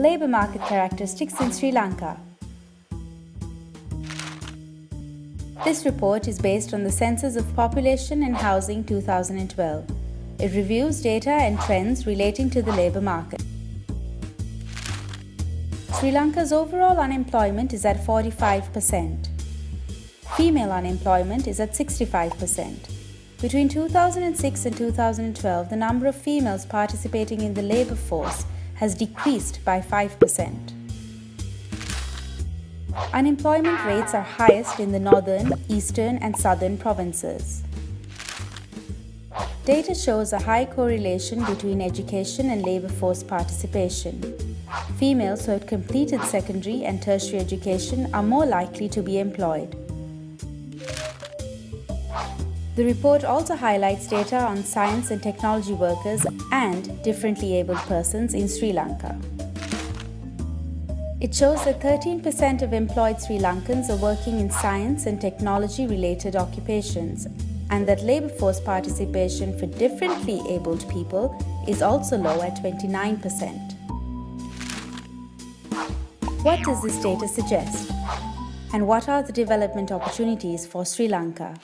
Labour market characteristics in Sri Lanka. This report is based on the Census of Population and Housing 2012. It reviews data and trends relating to the labour market. Sri Lanka's overall unemployment is at 45%. Female unemployment is at 65%. Between 2006 and 2012, the number of females participating in the labour force has decreased by 5%. Unemployment rates are highest in the northern, eastern and southern provinces. Data shows a high correlation between education and labour force participation. Females who have completed secondary and tertiary education are more likely to be employed. The report also highlights data on science and technology workers and differently abled persons in Sri Lanka. It shows that 13% of employed Sri Lankans are working in science and technology related occupations and that labour force participation for differently abled people is also low at 29%. What does this data suggest? And what are the development opportunities for Sri Lanka?